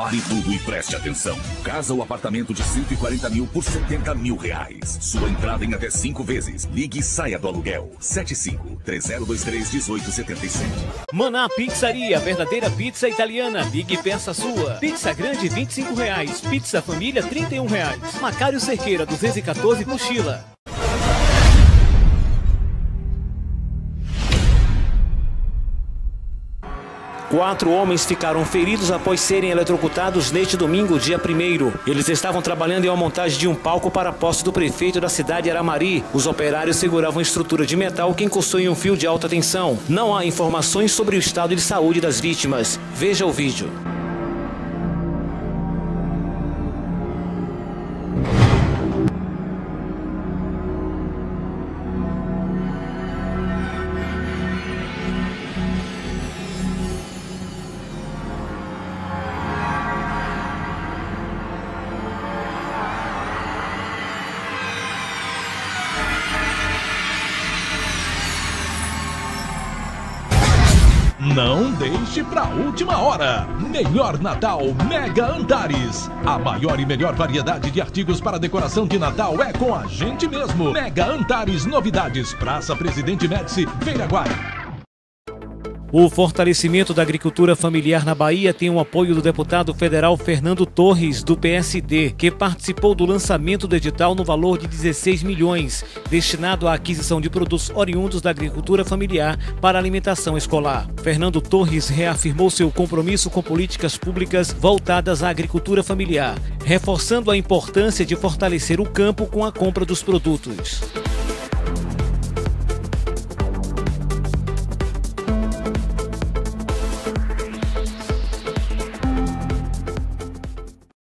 Pare tudo e preste atenção. Casa ou apartamento de 140 mil por 70 mil reais. Sua entrada em até cinco vezes. Ligue e saia do aluguel. 75 3023 1877. Maná Pizzaria, verdadeira pizza italiana. Ligue e peça sua. Pizza grande, 25 reais. Pizza família, 31 reais. Macário Cerqueira, 214 Mochila. Quatro homens ficaram feridos após serem eletrocutados neste domingo, dia 1 Eles estavam trabalhando em uma montagem de um palco para a posse do prefeito da cidade de Aramari. Os operários seguravam estrutura de metal que encostou em um fio de alta tensão. Não há informações sobre o estado de saúde das vítimas. Veja o vídeo. Não deixe para última hora. Melhor Natal Mega Antares. A maior e melhor variedade de artigos para decoração de Natal é com a gente mesmo. Mega Antares Novidades, Praça Presidente Médici, Guai. O fortalecimento da agricultura familiar na Bahia tem o apoio do deputado federal Fernando Torres, do PSD, que participou do lançamento do edital no valor de 16 milhões, destinado à aquisição de produtos oriundos da agricultura familiar para alimentação escolar. Fernando Torres reafirmou seu compromisso com políticas públicas voltadas à agricultura familiar, reforçando a importância de fortalecer o campo com a compra dos produtos.